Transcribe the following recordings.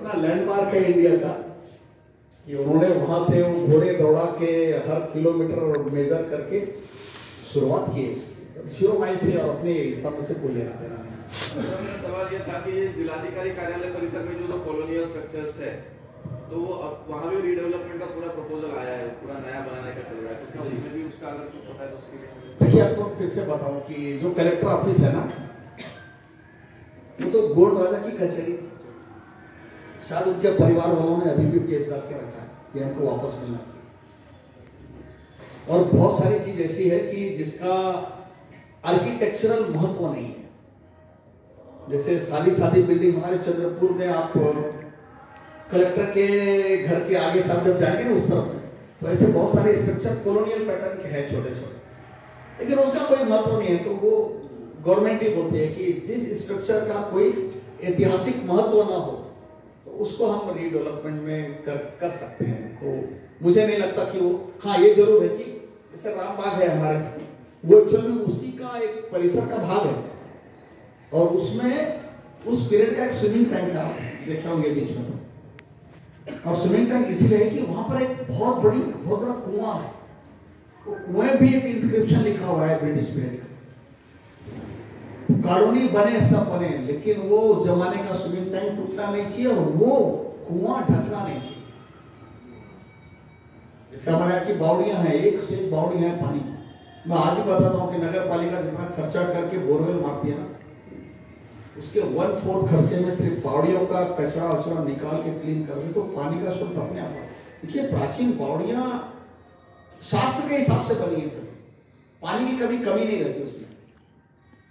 अपना लैंडमार्क है इंडिया का कि उन्होंने वहाँ से वो घोड़े दौड़ा के हर किलोमीटर मेजर करके शुरुआत की है उसकी। ज़ीरो माइल से और अपने स्तंभ से कोई लेना देना सवाल ये था कि जिलाधिकारी कार्यालय परिसर में जो जो कॉलोनियल स्ट्रक्चर्स है तो वो अब वहाँ भी रीडेवलपमेंट का पूरा प्रपोजल आया है पूरा नया बनाने का चल रहा है। तो क्या उसमें भी उसका अगर कुछ पता है तो उसके लिए देखिए आपको फिर से बताऊँ कि जो कलेक्टर ऑफ़िस है ना वो तो गोल्ड राजा की कचहरी थी। शायद उनके परिवार वालों ने अभी भी केस रख के रखा है कि हमको वापस मिलना चाहिए। और बहुत सारी चीज़ ऐसी है कि जिसका आर्किटेक्चरल महत्व नहीं है। जैसे सादी सादी बिल्डिंग हमारे चंद्रपुर में आप कलेक्टर के घर के आगे साथ जब जाएँगे ना उस तरफ़ तो ऐसे बहुत सारे स्ट्रक्चर कॉलोनियल पैटर्न के हैं छोटे छोटे लेकिन उसका कोई महत्व नहीं है तो वो गवर्नमेंट ही बोलती है कि जिस स्ट्रक्चर का कोई ऐतिहासिक महत्व ना हो तो उसको हम रीडेवलपमेंट में कर कर सकते हैं। तो मुझे नहीं लगता कि वो हाँ ये ज़रूर है कि जैसे राम बाग है हमारे, वो एक्चुअल में उसी का एक परिसर का भाग है। और उसमें उस पीरियड का एक स्विमिंग टैंक का देखे होंगे बीच में तो। और स्विमिंग टैंक इसीलिए है कि वहाँ पर एक बहुत बड़ी, बहुत बड़ा कुआँ है। वो कुएँ भी एक इंस्क्रिप्शन लिखा हुआ है ब्रिटिश पीरियड का। कॉलोनी बने, सब बने, लेकिन वो जमाने का स्विमिंग टैंक टूटना नहीं चाहिए और वो कुआँ ढकना नहीं चाहिए इसका यहाँ की बावड़ियाँ हैं, एक से एक बावड़ी है पानी की। मैं आज भी बताता हूँ कि नगर पालिका जितना खर्चा करके बोरवेल मारती है ना, उसके वन फोर्थ खर्चे में सिर्फ़ बावड़ियों का कचरा उचरा निकाल के क्लीन कर दे तो पानी का स्रोत अपने आप देखिए, प्राचीन बावड़ियाँ शास्त्र के हिसाब से बनी है सब। पानी की कभी कमी नहीं रहती उसमें।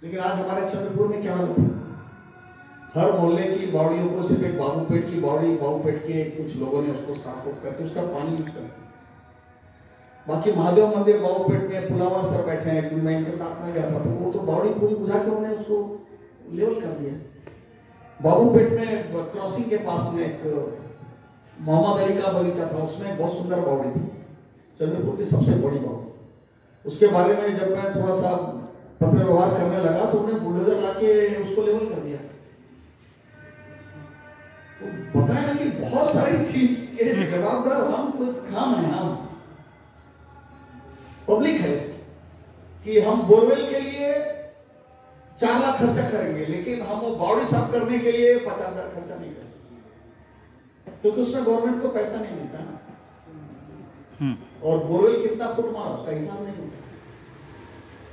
लेकिन आज हमारे चंद्रपुर में क्या हाल है? हर मोहल्ले की बावड़ियों को सिर्फ़ एक बाबूपेट की बावड़ी बाबूपेट के कुछ लोगों ने उसको साफ़ उफ करके उसका पानी यूज़ करते हैं। बाकी महादेव मंदिर बाबूपेट में पुलावर सर बैठे हैं, एक दिन मैं इनके साथ में गया था तो वो तो बावड़ी पूरी बुझा के उन्होंने उसको लेवल कर दिया। बाबूपेट में क्रॉसिंग के पास में एक, मोहम्मद अली का बगीचा था, उसमें बहुत सुंदर बावड़ी थी, चंद्रपुर की सबसे बड़ी बावड़ी। उसके बारे में जब मैं थोड़ा सा पत्र व्यवहार करने लगा तो उन्हें बुलडोजर लाके उसको लेवल कर दिया। तो बताया ना कि बहुत सारी चीज़ के जवाबदार हम खुद काम है हम। पब्लिक है इसकी। कि हम बोरवेल के लिए चार लाख खर्चा करेंगे लेकिन हम वो बावड़ी साफ़ करने के लिए पचास हज़ार खर्चा नहीं करेंगे। क्योंकि उसमें गवर्नमेंट को पैसा नहीं मिलता ना। और बोरवेल कितना फुट मारा उसका हिसाब नहीं होता।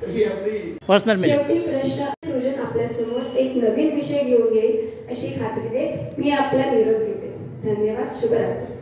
पर्सनल मिल शेवटी प्रश्न सृजन आपल्यासमोर एक नवीन विषय घेऊन येईल अशी खात्री देत मी आपला निरोप घेते. धन्यवाद शुभरात्री.